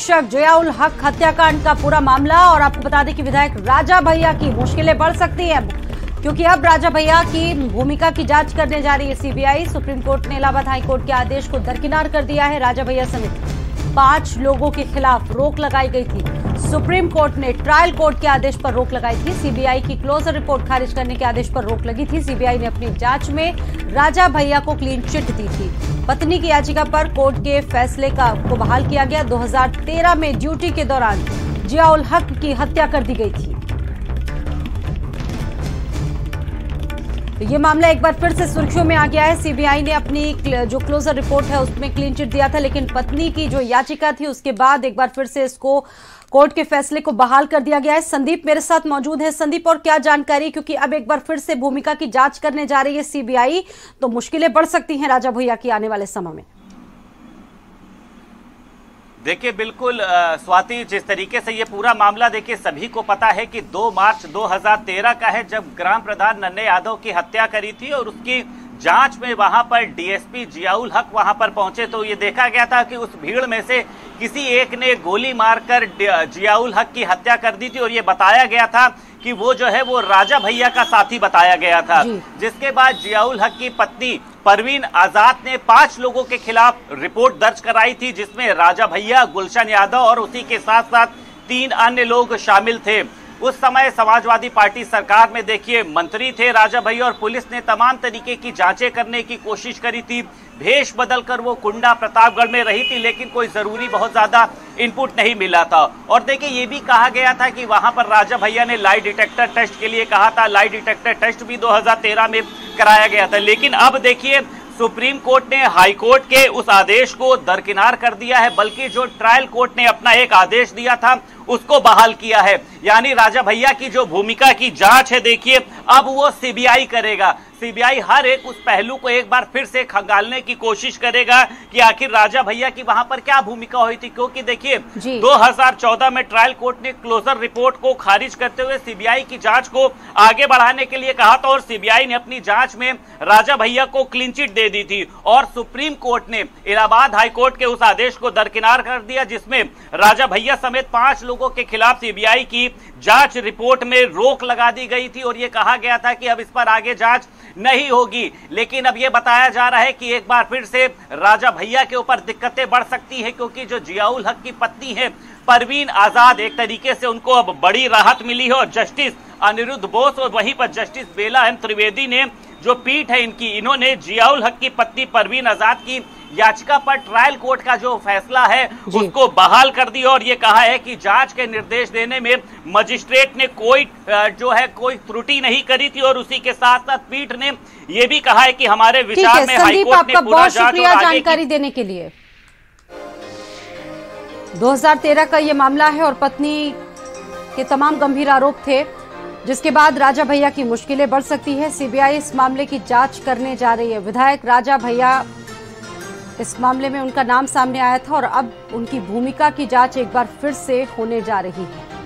शिक्षक जयाउल हक हत्याकांड का पूरा मामला और आपको बता दें कि विधायक राजा भैया की मुश्किलें बढ़ सकती हैं क्योंकि अब राजा भैया की भूमिका की जाँच करने जा रही है सीबीआई। सुप्रीम कोर्ट ने इलाहाबाद हाईकोर्ट के आदेश को दरकिनार कर दिया है। राजा भैया समेत पाँच लोगों के खिलाफ रोक लगाई गई थी। सुप्रीम कोर्ट ने ट्रायल कोर्ट के आदेश पर रोक लगाई थी। सीबीआई की क्लोजर रिपोर्ट खारिज करने के आदेश पर रोक लगी थी। सीबीआई ने अपनी जाँच में राजा भैया को क्लीन चिट दी थी। पत्नी की याचिका पर कोर्ट के फैसले का को बहाल किया गया। 2013 में ड्यूटी के दौरान जियाउल हक की हत्या कर दी गई थी। ये मामला एक बार फिर से सुर्खियों में आ गया है। सीबीआई ने अपनी जो क्लोजर रिपोर्ट है, उसमें क्लीन चिट दिया था, लेकिन पत्नी की जो याचिका थी, उसके बाद एक बार फिर से इसको कोर्ट के फैसले को बहाल कर दिया गया है। संदीप मेरे साथ मौजूद है। संदीप, और क्या जानकारी? क्योंकि अब एक बार फिर से भूमिका की जाँच करने जा रही है सीबीआई तो मुश्किलें बढ़ सकती हैं राजा भैया की आने वाले समय में। देखिए, बिल्कुल स्वाति, जिस तरीके से ये पूरा मामला, देखिए, सभी को पता है कि 2 मार्च 2013 का है, जब ग्राम प्रधान नन्हे यादव की हत्या करी थी और उसकी जाँच में वहाँ पर डीएसपी जियाउल हक वहाँ पर पहुँचे तो ये देखा गया था कि उस भीड़ में से किसी एक ने गोली मारकर जियाउल हक की हत्या कर दी थी और ये बताया गया था कि वो जो है वो राजा भैया का साथी बताया गया था। जिसके बाद जियाउल हक की पत्नी परवीन आज़ाद ने पाँच लोगों के खिलाफ रिपोर्ट दर्ज कराई थी जिसमें राजा भैया गुलशन यादव और उसी के साथ साथ तीन अन्य लोग शामिल थे। उस समय समाजवादी पार्टी सरकार में देखिए मंत्री थे राजा भैया और पुलिस ने तमाम तरीके की जांचें करने की कोशिश करी थी। भेष बदलकर वो कुंडा प्रतापगढ़ में रही थी, लेकिन कोई ज़रूरी बहुत ज़्यादा इनपुट नहीं मिला था। और देखिए, ये भी कहा गया था कि वहाँ पर राजा भैया ने लाई डिटेक्टर टेस्ट के लिए कहा था। लाई डिटेक्टर टेस्ट भी 2013 में कराया गया था। लेकिन अब देखिए सुप्रीम कोर्ट ने हाई कोर्ट के उस आदेश को दरकिनार कर दिया है, बल्कि जो ट्रायल कोर्ट ने अपना एक आदेश दिया था, उसको बहाल किया है। यानी राजा भैया की जो भूमिका की जाँच है, देखिए, अब वो सीबीआई करेगा। सीबीआई हर एक उस पहलू को एक बार फिर से खंगालने की कोशिश करेगा कि आखिर राजा भैया की वहाँ पर क्या भूमिका हुई थी? क्योंकि देखिए 2014 में ट्रायल कोर्ट ने क्लोजर रिपोर्ट को खारिज करते हुए सीबीआई की जाँच को आगे बढ़ाने के लिए कहा था और सीबीआई ने अपनी जाँच में राजा भैया को क्लीन चिट दे दी थी। और सुप्रीम कोर्ट ने इलाहाबाद हाईकोर्ट के उस आदेश को दरकिनार कर दिया जिसमें राजा भैया समेत पाँच लोगों के खिलाफ सीबीआई की जाँच रिपोर्ट में रोक लगा दी गई थी। और यह कहा गया था कि अब इस पर आगे जाँच नहीं होगी। लेकिन अब ये बताया जा रहा है कि एक बार फिर से राजा भैया के ऊपर दिक्कतें बढ़ सकती है, क्योंकि जो जियाउल हक की पत्नी है, परवीन आज़ाद, एक तरीके से उनको अब बड़ी राहत मिली है और जस्टिस अनिरुद्ध बोस और वहीं पर जस्टिस बेला एम त्रिवेदी ने जो पीठ है इनकी। इन्होंने जियाउल हक की पत्नी परवीन आज़ाद की याचिका पर ट्रायल कोर्ट का जो फैसला है उसको बहाल कर दिया और ये कहा है कि जाँच के निर्देश देने में मजिस्ट्रेट ने कोई जो है कोई त्रुटि नहीं करी थी और उसी के साथ साथ पीठ ने ये भी कहा है कि हमारे विचार में हाईकोर्ट ने पूरा शुक्रिया जानकारी देने के लिए। 2013 का ये मामला है और पत्नी के तमाम गंभीर आरोप थे। जिसके बाद राजा भैया की मुश्किलें बढ़ सकती है। सीबीआई इस मामले की जाँच करने जा रही है। विधायक राजा भैया, इस मामले में उनका नाम सामने आया था और अब उनकी भूमिका की जाँच एक बार फिर से होने जा रही है।